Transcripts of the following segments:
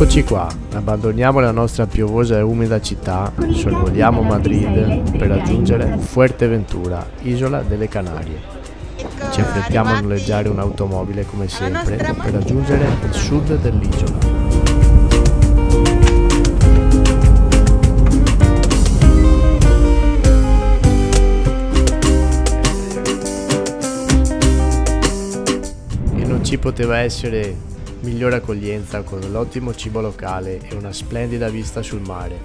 Eccoci qua, abbandoniamo la nostra piovosa e umida città, sorvoliamo Madrid per raggiungere Fuerteventura, isola delle Canarie. Ci affrettiamo a noleggiare un'automobile come sempre per raggiungere il sud dell'isola. E non ci poteva essere migliore accoglienza con l'ottimo cibo locale e una splendida vista sul mare.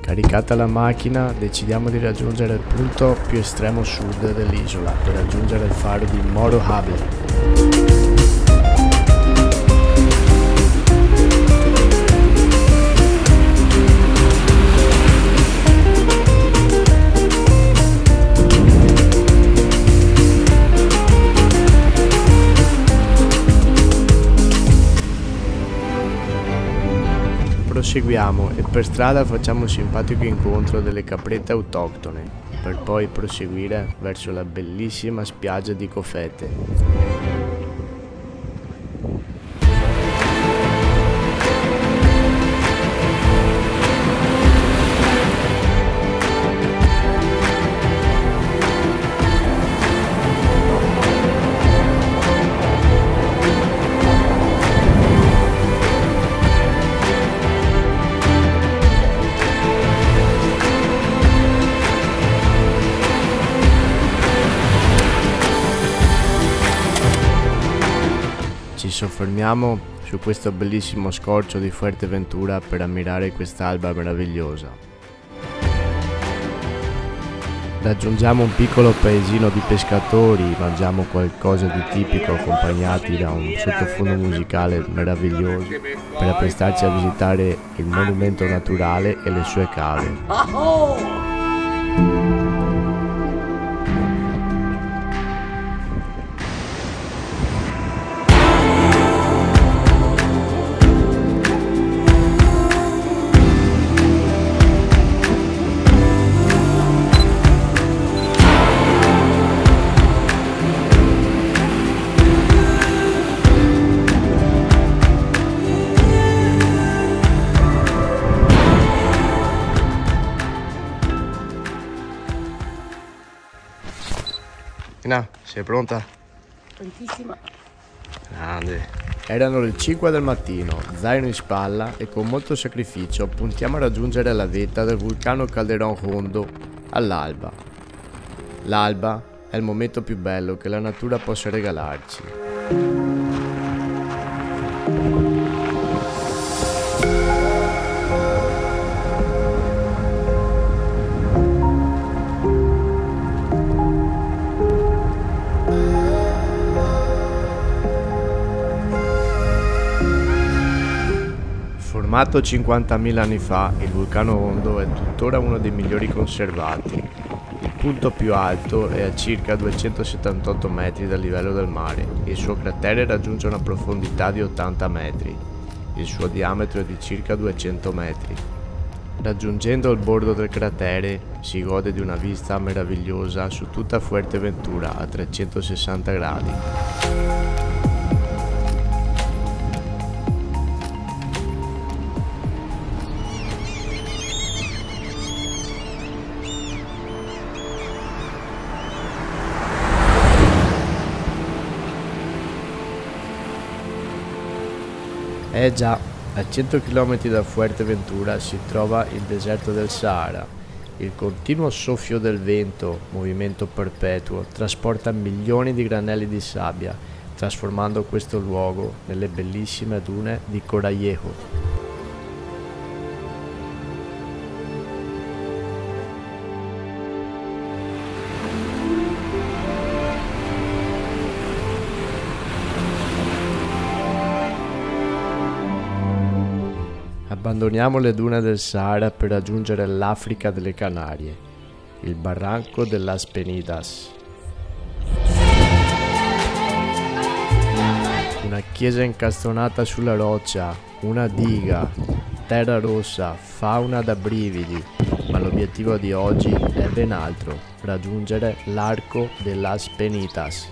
Caricata la macchina decidiamo di raggiungere il punto più estremo sud dell'isola per raggiungere il faro di Moro Hable. Proseguiamo e per strada facciamo un simpatico incontro delle caprette autoctone per poi proseguire verso la bellissima spiaggia di Cofete. Soffermiamo su questo bellissimo scorcio di Fuerteventura per ammirare quest'alba meravigliosa. Raggiungiamo un piccolo paesino di pescatori, mangiamo qualcosa di tipico accompagnati da un sottofondo musicale meraviglioso per apprestarci a visitare il monumento naturale e le sue cave. Ina, sei pronta? Tantissima. Grande. Erano le 5 del mattino, zaino in spalla e con molto sacrificio puntiamo a raggiungere la vetta del vulcano Calderón Hondo all'alba. L'alba è il momento più bello che la natura possa regalarci. Formato 50.000 anni fa, il vulcano Hondo è tuttora uno dei migliori conservati. Il punto più alto è a circa 278 metri dal livello del mare. Il suo cratere raggiunge una profondità di 80 metri. Il suo diametro è di circa 200 metri. Raggiungendo il bordo del cratere si gode di una vista meravigliosa su tutta Fuerteventura a 360 gradi. Eh già, a 100 km da Fuerteventura si trova il deserto del Sahara. Il continuo soffio del vento, movimento perpetuo, trasporta milioni di granelli di sabbia, trasformando questo luogo nelle bellissime dune di Corallejo. Abbandoniamo le dune del Sahara per raggiungere l'Africa delle Canarie, il barranco de las Penidas. Una chiesa incastonata sulla roccia, una diga, terra rossa, fauna da brividi, ma l'obiettivo di oggi è ben altro, raggiungere l'arco de las Penitas.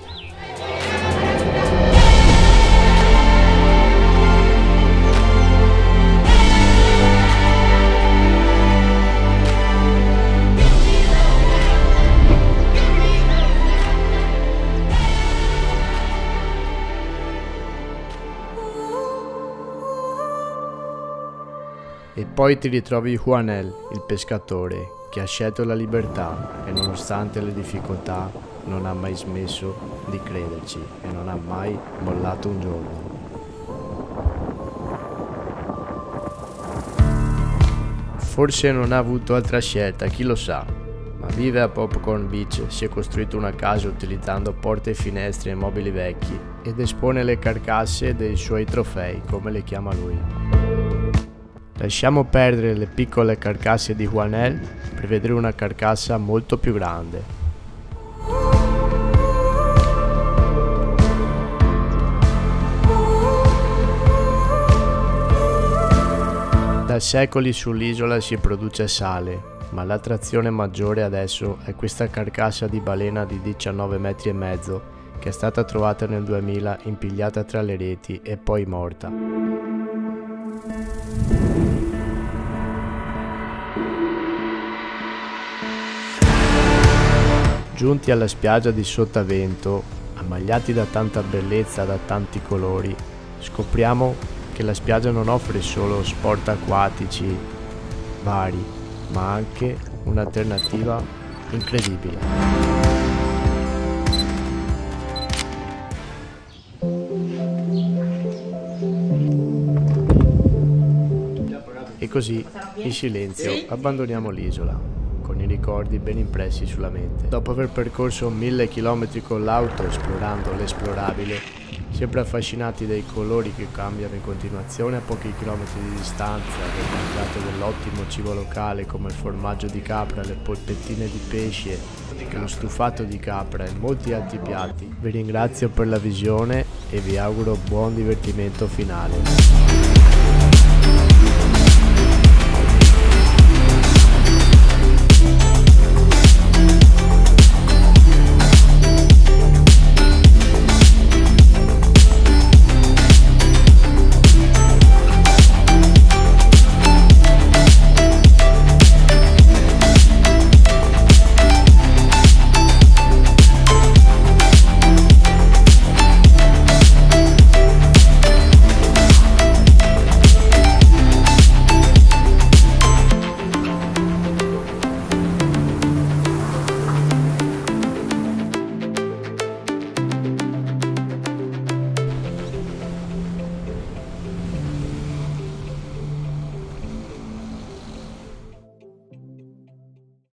Poi ti ritrovi Juanel, il pescatore, che ha scelto la libertà e nonostante le difficoltà non ha mai smesso di crederci e non ha mai mollato un giorno. Forse non ha avuto altra scelta, chi lo sa, ma vive a Popcorn Beach, si è costruito una casa utilizzando porte e finestre e mobili vecchi ed espone le carcasse dei suoi trofei, come le chiama lui. Lasciamo perdere le piccole carcasse di Juanel per vedere una carcassa molto più grande, Da secoli sull'isola si produce sale, ma l'attrazione maggiore adesso è questa carcassa di balena di 19 metri e mezzo che è stata trovata nel 2000 impigliata tra le reti e poi morta. Giunti alla spiaggia di Sottavento, ammagliati da tanta bellezza, da tanti colori, scopriamo che la spiaggia non offre solo sport acquatici vari, ma anche un'alternativa incredibile. E così, in silenzio, abbandoniamo l'isola, ricordi ben impressi sulla mente. Dopo aver percorso mille chilometri con l'auto esplorando l'esplorabile, sempre affascinati dai colori che cambiano in continuazione a pochi chilometri di distanza, del mangiato dell'ottimo cibo locale come il formaggio di capra, le polpettine di pesce, lo stufato di capra e molti altri piatti. Vi ringrazio per la visione e vi auguro buon divertimento finale.